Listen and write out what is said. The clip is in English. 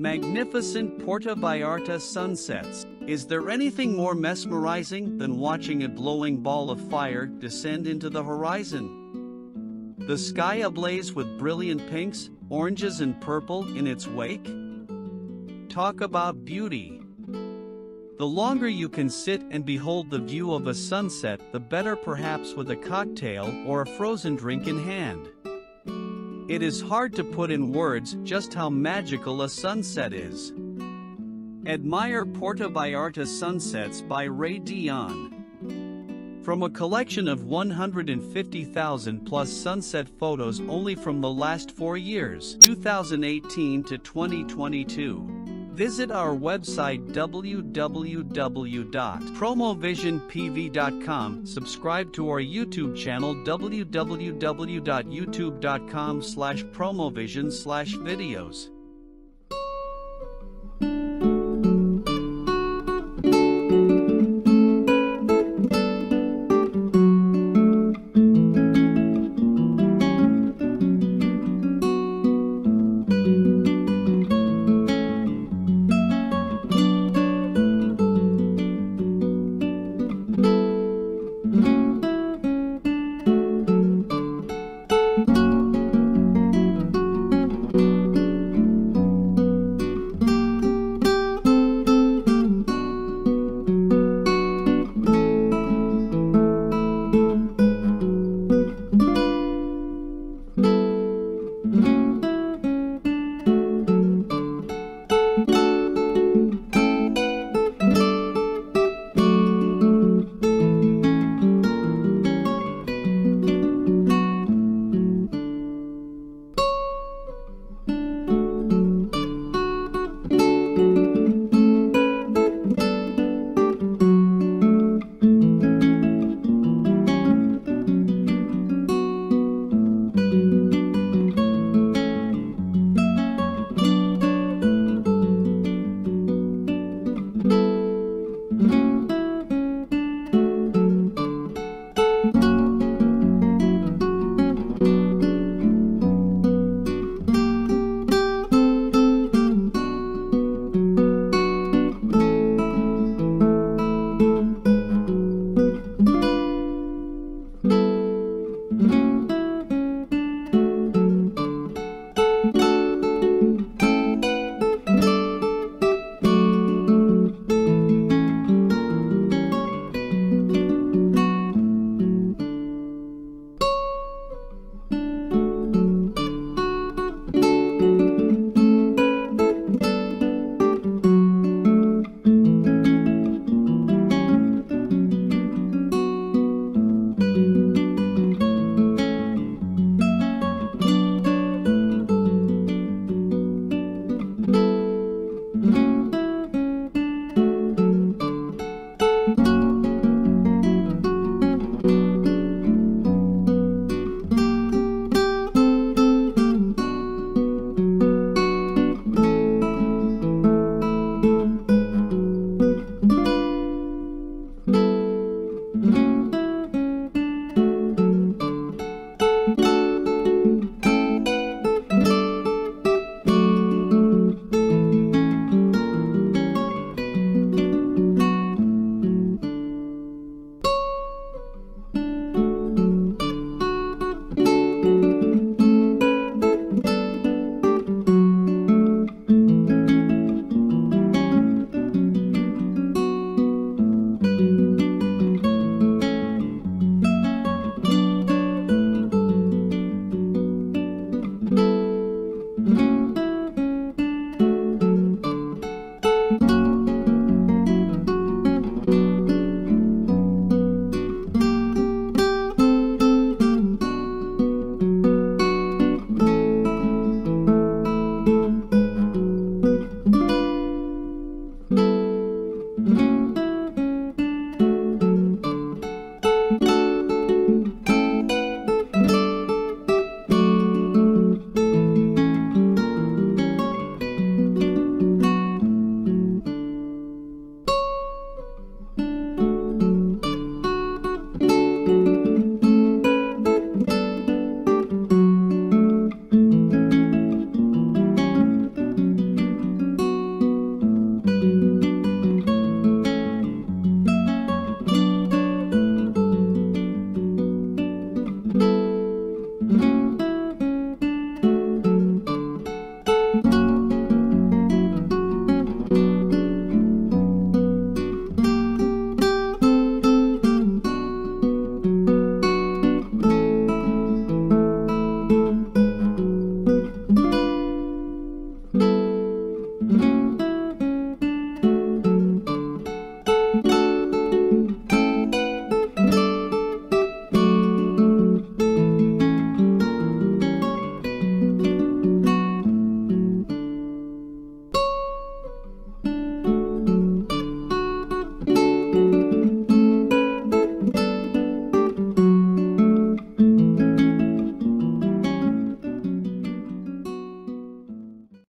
Magnificent Puerto Vallarta sunsets. Is there anything more mesmerizing than watching a glowing ball of fire descend into the horizon? The sky ablaze with brilliant pinks, oranges, and purple in its wake? Talk about beauty. The longer you can sit and behold the view of a sunset, the better, perhaps with a cocktail or a frozen drink in hand. It is hard to put in words just how magical a sunset is. Admire Puerto Vallarta Sunsets by Ray Dion. From a collection of 150,000 plus sunset photos only from the last four years, 2018 to 2022. Visit our website www.promovisionpv.com. Subscribe to our YouTube channel www.youtube.com slash promovision slash videos.